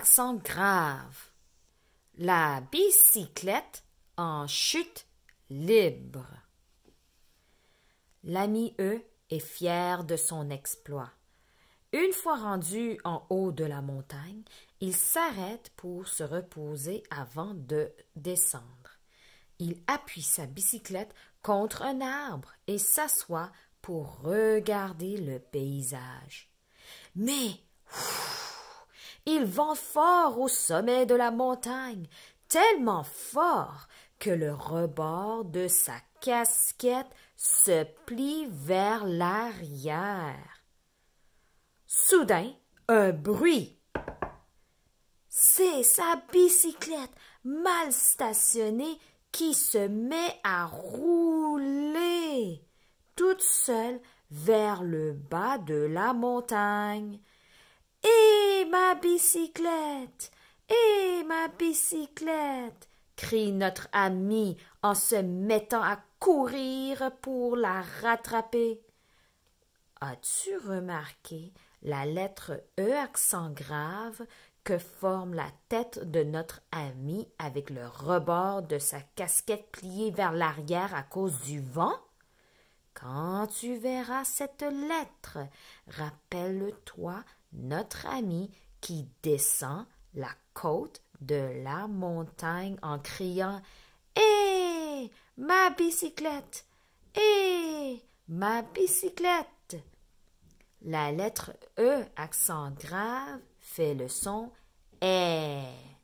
accent grave. La bicyclette en chute libre. L'ami E est fier de son exploit. Une fois rendu en haut de la montagne, il s'arrête pour se reposer avant de descendre. Il appuie sa bicyclette contre un arbre et s'assoit pour regarder le paysage. Mais il vent fort au sommet de la montagne, tellement fort que le rebord de sa casquette se plie vers l'arrière. Soudain, un bruit. C'est sa bicyclette mal stationnée qui se met à rouler toute seule vers le bas de la montagne. Et ma bicyclette. Et ma bicyclette. crie notre ami en se mettant à courir pour la rattraper. As-tu remarqué la lettre E accent grave que forme la tête de notre ami avec le rebord de sa casquette pliée vers l'arrière à cause du vent? Quand tu verras cette lettre, rappelle-toi notre ami qui descend la côte de la montagne en criant Hé, ma bicyclette! Hé, ma bicyclette! La lettre E, accent grave, fait le son Eh.